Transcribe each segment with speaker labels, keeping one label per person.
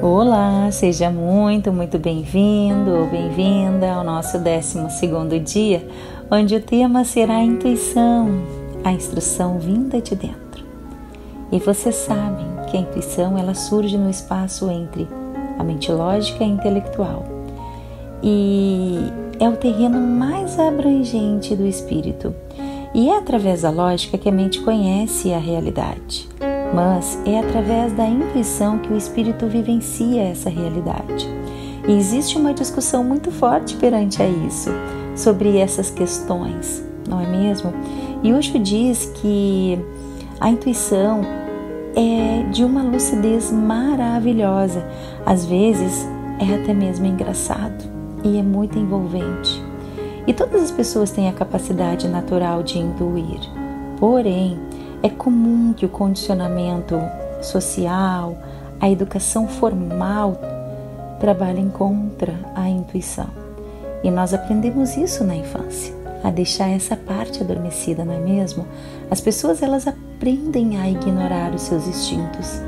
Speaker 1: Olá, seja muito, muito bem-vindo ou bem-vinda ao nosso 12 dia, onde o tema será a intuição, a instrução vinda de dentro. E vocês sabem que a intuição ela surge no espaço entre a mente lógica e intelectual. E é o terreno mais abrangente do espírito. E é através da lógica que a mente conhece a realidade mas é através da intuição que o espírito vivencia essa realidade. E existe uma discussão muito forte perante a isso, sobre essas questões, não é mesmo? E Osho diz que a intuição é de uma lucidez maravilhosa, às vezes é até mesmo engraçado e é muito envolvente. E todas as pessoas têm a capacidade natural de intuir, porém, é comum que o condicionamento social, a educação formal trabalhem contra a intuição. E nós aprendemos isso na infância, a deixar essa parte adormecida, não é mesmo? As pessoas elas aprendem a ignorar os seus instintos,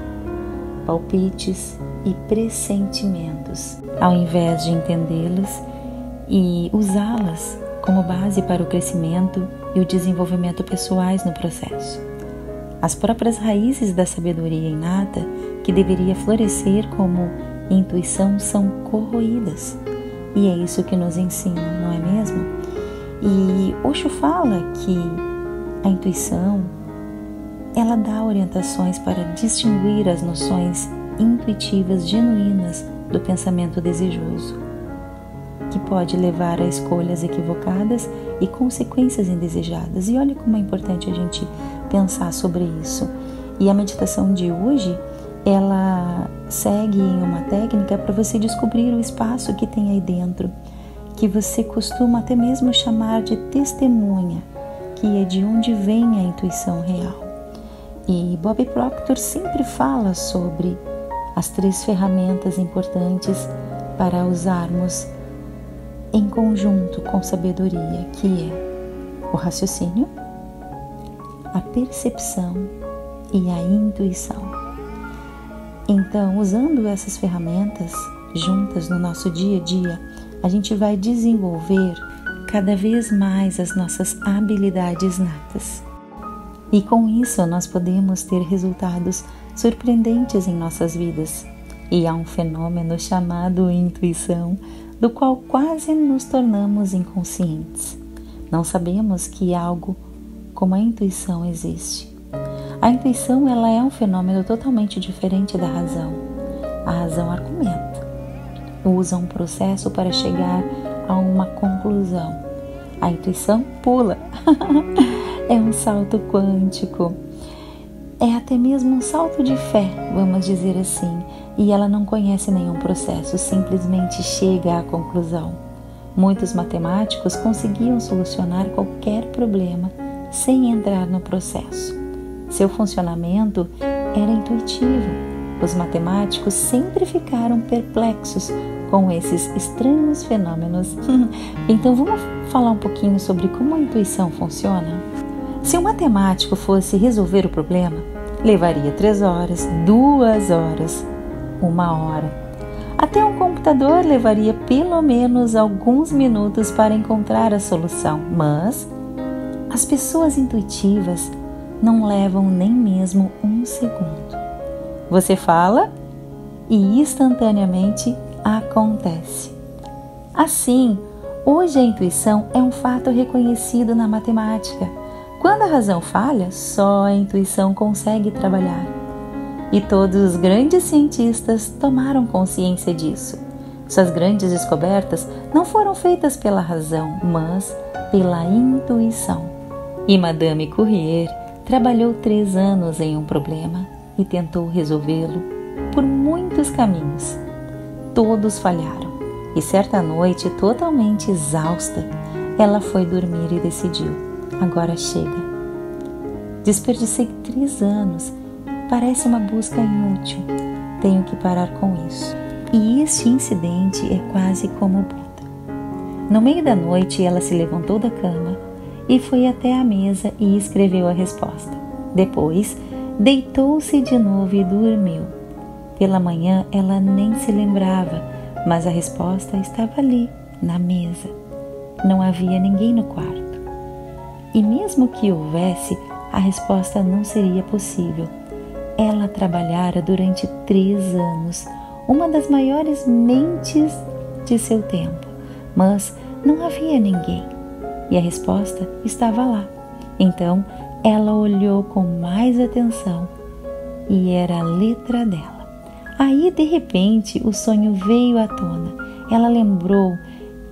Speaker 1: palpites e pressentimentos, ao invés de entendê-los e usá-las como base para o crescimento e o desenvolvimento pessoais no processo. As próprias raízes da sabedoria inata, que deveria florescer como intuição, são corroídas. E é isso que nos ensinam, não é mesmo? E Osho fala que a intuição ela dá orientações para distinguir as noções intuitivas genuínas do pensamento desejoso, que pode levar a escolhas equivocadas e consequências indesejadas. E olha como é importante a gente pensar sobre isso. E a meditação de hoje, ela segue em uma técnica para você descobrir o espaço que tem aí dentro, que você costuma até mesmo chamar de testemunha, que é de onde vem a intuição real. E Bob Proctor sempre fala sobre as três ferramentas importantes para usarmos em conjunto com sabedoria, que é o raciocínio, a percepção e a intuição. Então, usando essas ferramentas juntas no nosso dia a dia, a gente vai desenvolver cada vez mais as nossas habilidades natas. E com isso, nós podemos ter resultados surpreendentes em nossas vidas. E há um fenômeno chamado intuição, do qual quase nos tornamos inconscientes. Não sabemos que algo como a intuição existe. A intuição ela é um fenômeno totalmente diferente da razão. A razão argumenta, usa um processo para chegar a uma conclusão. A intuição pula. é um salto quântico. É até mesmo um salto de fé, vamos dizer assim, e ela não conhece nenhum processo, simplesmente chega à conclusão. Muitos matemáticos conseguiam solucionar qualquer problema sem entrar no processo. Seu funcionamento era intuitivo. Os matemáticos sempre ficaram perplexos com esses estranhos fenômenos. então vamos falar um pouquinho sobre como a intuição funciona? Se um matemático fosse resolver o problema, levaria três horas, duas horas, uma hora. Até um computador levaria pelo menos alguns minutos para encontrar a solução, mas as pessoas intuitivas não levam nem mesmo um segundo. Você fala e instantaneamente acontece. Assim, hoje a intuição é um fato reconhecido na matemática. Quando a razão falha, só a intuição consegue trabalhar. E todos os grandes cientistas tomaram consciência disso. Suas grandes descobertas não foram feitas pela razão, mas pela intuição. E Madame Courrier trabalhou três anos em um problema e tentou resolvê-lo por muitos caminhos. Todos falharam e certa noite, totalmente exausta, ela foi dormir e decidiu: agora chega. Desperdicei três anos, parece uma busca inútil, tenho que parar com isso. E este incidente é quase como Buda. No meio da noite, ela se levantou da cama e foi até a mesa e escreveu a resposta. Depois, deitou-se de novo e dormiu. Pela manhã, ela nem se lembrava, mas a resposta estava ali, na mesa. Não havia ninguém no quarto. E mesmo que houvesse, a resposta não seria possível. Ela trabalhara durante três anos, uma das maiores mentes de seu tempo, mas não havia ninguém. E a resposta estava lá. Então ela olhou com mais atenção e era a letra dela. Aí de repente o sonho veio à tona. Ela lembrou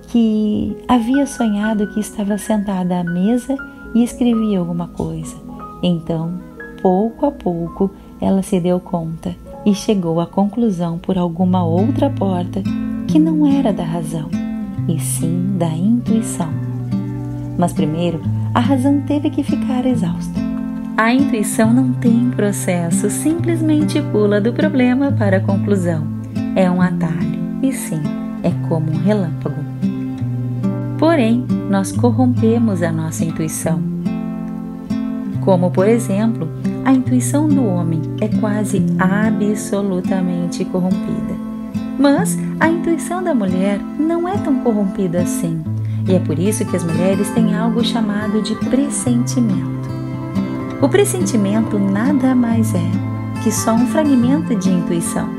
Speaker 1: que havia sonhado que estava sentada à mesa e escrevia alguma coisa. Então, pouco a pouco, ela se deu conta e chegou à conclusão por alguma outra porta que não era da razão, e sim da intuição. Mas primeiro, a razão teve que ficar exausta. A intuição não tem processo, simplesmente pula do problema para a conclusão. É um atalho, e sim, é como um relâmpago. Porém, nós corrompemos a nossa intuição. Como, por exemplo, a intuição do homem é quase absolutamente corrompida. Mas a intuição da mulher não é tão corrompida assim. E é por isso que as mulheres têm algo chamado de pressentimento. O pressentimento nada mais é que só um fragmento de intuição.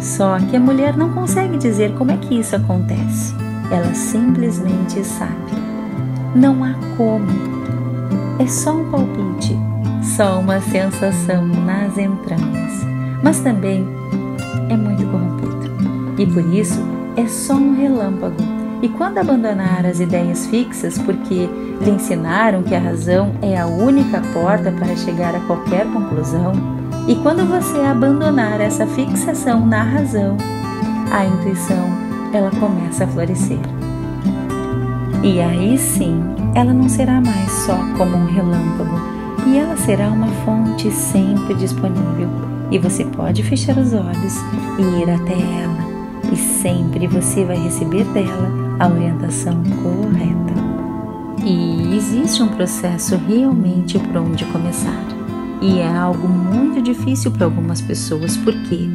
Speaker 1: Só que a mulher não consegue dizer como é que isso acontece ela simplesmente sabe. Não há como. É só um palpite, só uma sensação nas entranhas, mas também é muito corrompido. E por isso é só um relâmpago. E quando abandonar as ideias fixas, porque lhe ensinaram que a razão é a única porta para chegar a qualquer conclusão, e quando você abandonar essa fixação na razão, a intuição ela começa a florescer. E aí sim, ela não será mais só como um relâmpago, e ela será uma fonte sempre disponível. E você pode fechar os olhos e ir até ela, e sempre você vai receber dela a orientação correta. E existe um processo realmente por onde começar. E é algo muito difícil para algumas pessoas, porque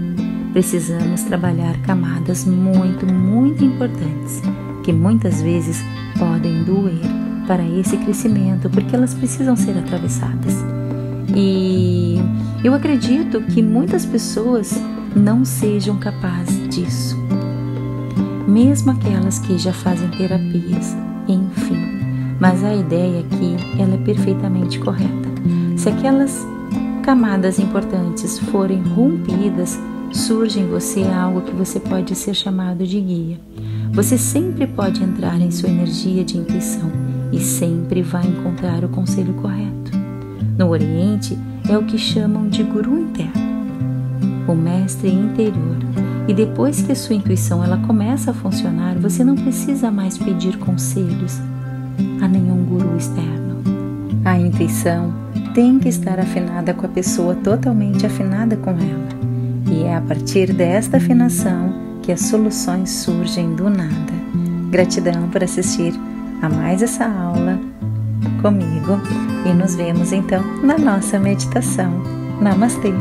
Speaker 1: precisamos trabalhar camadas muito, muito importantes, que muitas vezes podem doer para esse crescimento, porque elas precisam ser atravessadas. E eu acredito que muitas pessoas não sejam capazes disso, mesmo aquelas que já fazem terapias, enfim. Mas a ideia aqui ela é perfeitamente correta. Se aquelas camadas importantes forem rompidas, surge em você algo que você pode ser chamado de guia. Você sempre pode entrar em sua energia de intuição e sempre vai encontrar o conselho correto. No Oriente é o que chamam de guru interno, o mestre interior. E depois que a sua intuição ela começa a funcionar, você não precisa mais pedir conselhos a nenhum guru externo. A intuição tem que estar afinada com a pessoa totalmente afinada com ela. E é a partir desta afinação que as soluções surgem do nada. Gratidão por assistir a mais essa aula comigo e nos vemos então na nossa meditação. Namastê!